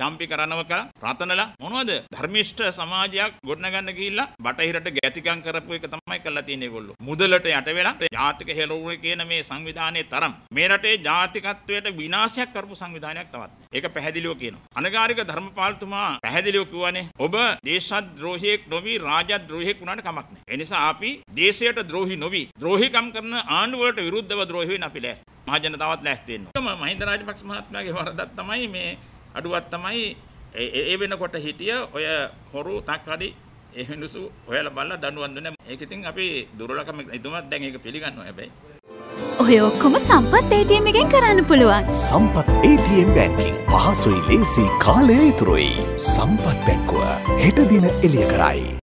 චම්පි කරනවක රතනලා මොනවද ධර්මිෂ්ඨ සමාජයක් ගොඩනගන්න ගිහිල්ලා බටහිරට ගැතිකම් කරපු එක තමයි කරලා තියෙන්නේ ඒගොල්ලෝ. මුදලට යට වෙලා ජාතික හෙළුවේ කියන මේ සංවිධානයේ තරම් මේ රටේ ජාතිකත්වයට විනාශයක් කරපු සංවිධානයක් තවත්. ඒක පැහැදිලිව කියනවා. අනගාരിക ධර්මපාලතුමා පැහැදිලිව කිව්වනේ ඔබ දේශද්‍රෝහියෙක් නොවි රාජද්‍රෝහියෙක් වුණාට කමක් නැහැ. ඒ නිසා අපි දේශයට ද්‍රෝහි නොවි ද්‍රෝහිකම් කරන ආණ්ඩු වලට විරුද්ධව ද්‍රෝහි වෙන්න අපි ලෑස්ති. මහජනතාවත් ලෑස්ති වෙන්න. මහින්ද රාජපක්ෂ මහත්මයාගේ වරදක් තමයි මේ අඩුවක් තමයි ඒ වෙනකොට හිටිය ඔය හොරු තක්කඩි ඒ මිනිස්සු හොයලා බලලා දඬුවම් දුන්නේ. ඒක ඉතින් අපි දුර්වලකම ඉදුමත් දැන් ඒක පිළිගන්නවා හැබැයි. ඔය ඔක්කොම සම්පත් ATM එකෙන් කරන්න පුළුවන්. සම්පත් ATM බැංකින් පහසුයි ලේසි කාලය ඉතුරුයි. සම්පත් බැංකුව හෙට දින එළිය කරයි.